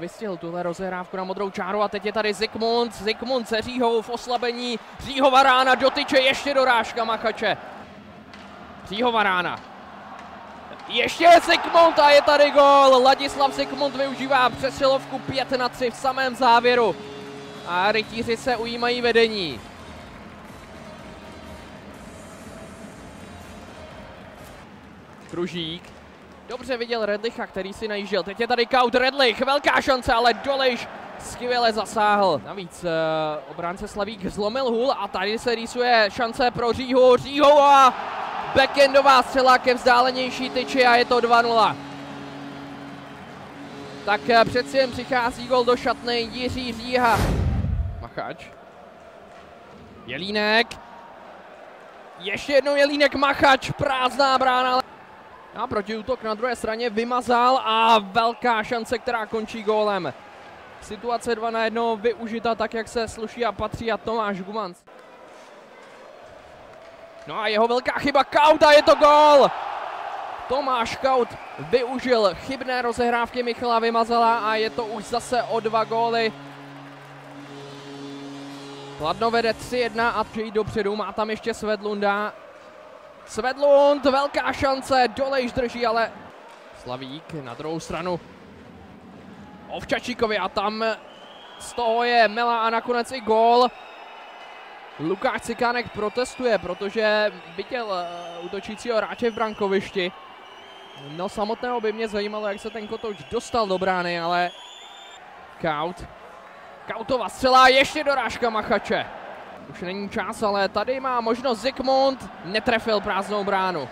Vystihl tuhle rozehrávku na modrou čáru a teď je tady Zikmund. Zikmund se Říhou v oslabení. Říhova rána dotyče ještě dorážka Machače. Říhova rána. Ještě je Zikmund a je tady gol. Ladislav Zikmund využívá přesilovku 5 na 3 v samém závěru. A rytíři se ujímají vedení. Kružík. Dobře viděl Redlicha, který si najížděl. Teď je tady kaut Redlich, velká šance, ale Doliš skvěle zasáhl. Navíc uh, obránce Slavík zlomil hůl a tady se rýsuje šance pro Říhu. Říhu a backendová střela ke vzdálenější tyči a je to 2-0. Tak uh, přeci jen přichází gol do šatny Jiří Říha. Machač. Jelínek. Ještě jednou Jelínek Machač, prázdná brána. A protiútok na druhé straně vymazal a velká šance, která končí gólem. Situace 2 na 1 využita tak, jak se sluší a patří a Tomáš Gumans. No a jeho velká chyba Kauta, je to gól! Tomáš Kaut využil chybné rozehrávky Michala Vymazala a je to už zase o dva góly. Kladno vede 3-1 a přejít dopředu, má tam ještě Svedlunda. Svedlund, velká šance, Dolejš drží, ale Slavík na druhou stranu Ovčačíkovi a tam z toho je Mela a nakonec i gól. Lukáš Cikánek protestuje, protože viděl uh, útočícího hráče v brankovišti. No samotného by mě zajímalo, jak se ten kotouč dostal do brány, ale Kaut. Kautová střela, ještě dorážka Machače. Už není čas, ale tady má možnost Zikmund, netrefil prázdnou bránu.